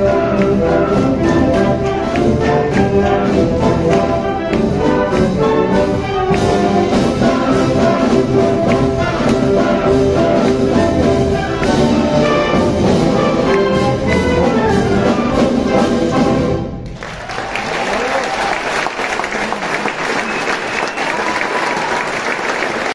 Música